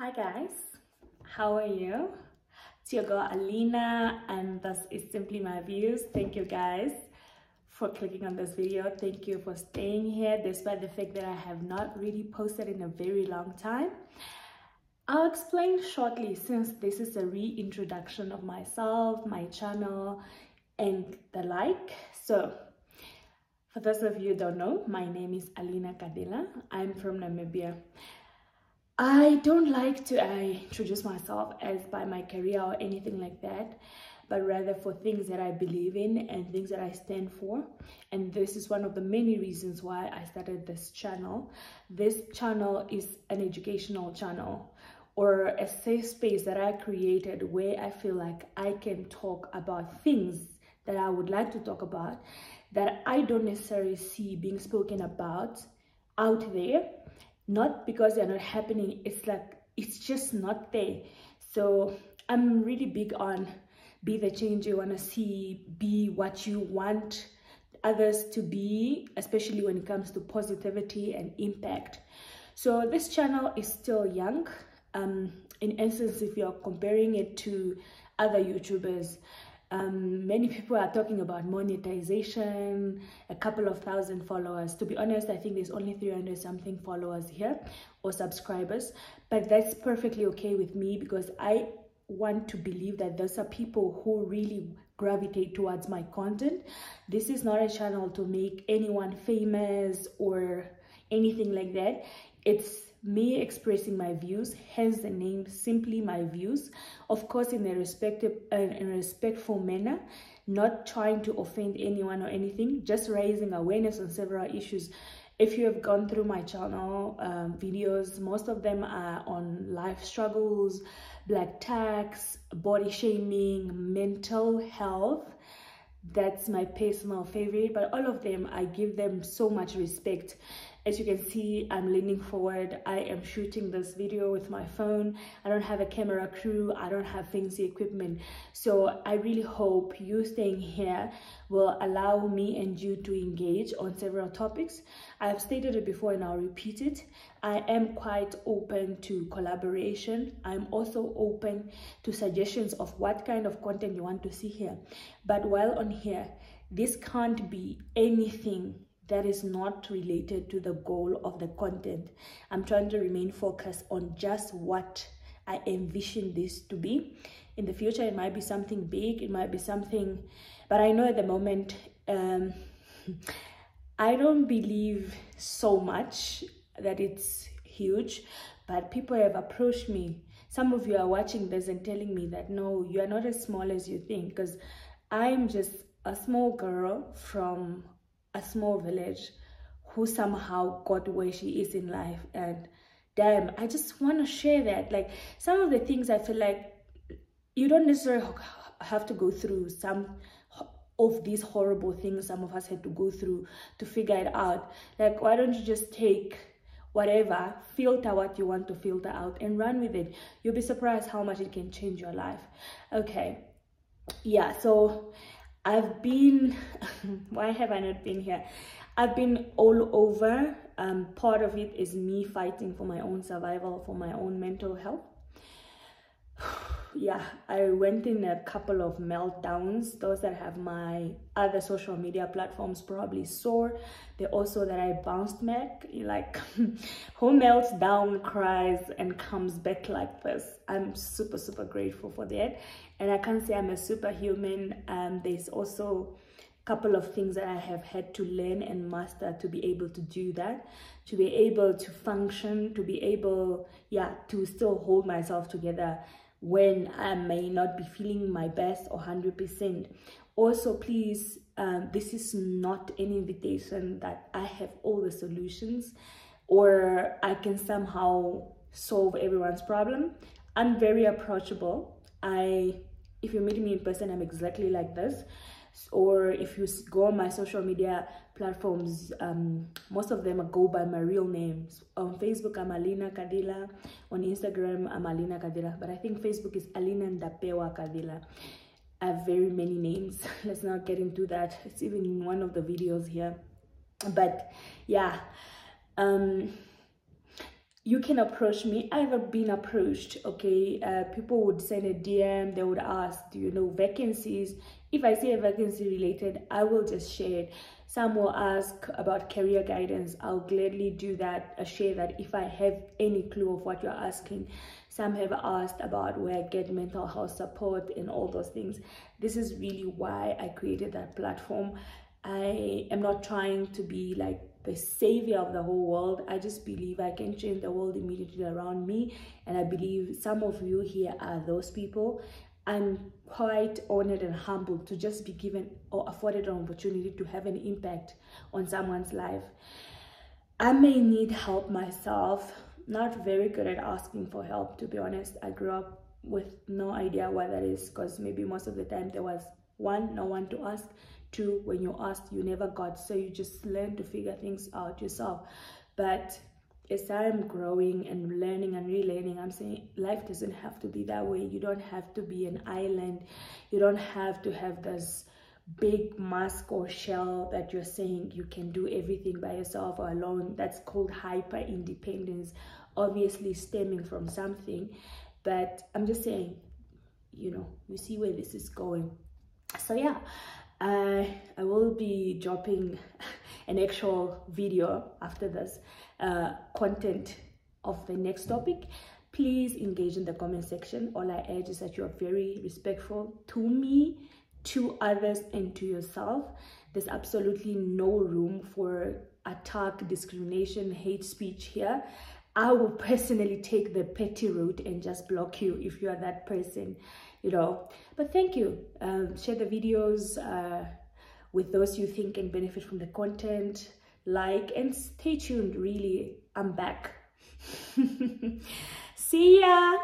Hi guys, how are you? It's your girl Alina and this is Simply My Views. Thank you guys for clicking on this video. Thank you for staying here despite the fact that I have not really posted in a very long time. I'll explain shortly since this is a reintroduction of myself, my channel and the like. So for those of you don't know, my name is Alina Kadhila. I'm from Namibia. I don't like to introduce myself as by my career or anything like that, but rather for things that I believe in and things that I stand for. And this is one of the many reasons why I started this channel. This channel is an educational channel or a safe space that I created where I feel like I can talk about things that I would like to talk about that I don't necessarily see being spoken about out there not because they're not happening it's like it's just not there. So i'm really big on be the change you want to see be what you want others to be especially when it comes to positivity and impact. So this channel is still young. Um in essence if you're comparing it to other youtubers um, many people are talking about monetization, a couple of thousand followers. To be honest, I think there's only 300 something followers here or subscribers, but that's perfectly okay with me because I want to believe that those are people who really gravitate towards my content. This is not a channel to make anyone famous or anything like that. It's me expressing my views hence the name simply my views. Of course in a respective uh, in a respectful manner not trying to offend anyone or anything just raising awareness on several issues. If you have gone through my channel um, videos most of them are on life struggles black tax body shaming mental health. That's my personal favorite but all of them i give them so much respect as you can see i'm leaning forward. I am shooting this video with my phone. I don't have a camera crew. I don't have fancy equipment. So i really hope you staying here will allow me and you to engage on several topics. I have stated it before and i'll repeat it. I am quite open to collaboration. I'm also open to suggestions of what kind of content you want to see here. But while on here this can't be anything that is not related to the goal of the content. I'm trying to remain focused on just what I envision this to be. In the future, it might be something big, it might be something, but I know at the moment, um, I don't believe so much that it's huge, but people have approached me. Some of you are watching this and telling me that no, you are not as small as you think because I'm just a small girl from a small village who somehow got where she is in life. And damn i just want to share that. Like some of the things i feel like you don't necessarily have to go through some of these horrible things some of us had to go through to figure it out. Like why don't you just take whatever filter what you want to filter out and run with it. You'll be surprised how much it can change your life. Okay. Yeah so I've been, why have I not been here? I've been all over. Um, part of it is me fighting for my own survival, for my own mental health. Yeah, I went in a couple of meltdowns. Those that have my other social media platforms probably saw. They also that I bounced back. Like, who melts down, cries, and comes back like this? I'm super, super grateful for that. And I can't say I'm a superhuman. Um, there's also a couple of things that I have had to learn and master to be able to do that, to be able to function, to be able, yeah, to still hold myself together when I may not be feeling my best or 100%. Also, please, um, this is not an invitation that I have all the solutions or I can somehow solve everyone's problem. I'm very approachable. I, if you meet me in person, I'm exactly like this or if you go on my social media platforms um, most of them go by my real names. On facebook i'm alina kadhila. On instagram i'm alina kadhila. But i think facebook is alina ndapewa kadhila. I have very many names. Let's not get into that. It's even in one of the videos here. But yeah. Um you can approach me. I've been approached okay? Uh, people would send a dm they would ask do you know vacancies? If i see a vacancy related i will just share it. Some will ask about career guidance. I'll gladly do that uh, share that if i have any clue of what you're asking. Some have asked about where i get mental health support and all those things. This is really why i created that platform. I am not trying to be like the savior of the whole world. I just believe I can change the world immediately around me. And I believe some of you here are those people. I'm quite honored and humbled to just be given or afforded an opportunity to have an impact on someone's life. I may need help myself, not very good at asking for help, to be honest. I grew up with no idea what that is because maybe most of the time there was one, no one to ask two when you asked you never got. So you just learn to figure things out yourself. But as i'm growing and learning and relearning i'm saying life doesn't have to be that way. You don't have to be an island. You don't have to have this big mask or shell that you're saying you can do everything by yourself or alone. That's called hyper independence obviously stemming from something. But i'm just saying you know you see where this is going. So yeah I, I will be dropping an actual video after this uh, content of the next topic. Please engage in the comment section. All i urge is that you are very respectful to me to others and to yourself. There's absolutely no room for attack discrimination hate speech here. I will personally take the petty route and just block you if you are that person you know but thank you. Um, share the videos uh, with those you think can benefit from the content. Like and stay tuned. Really i'm back. See ya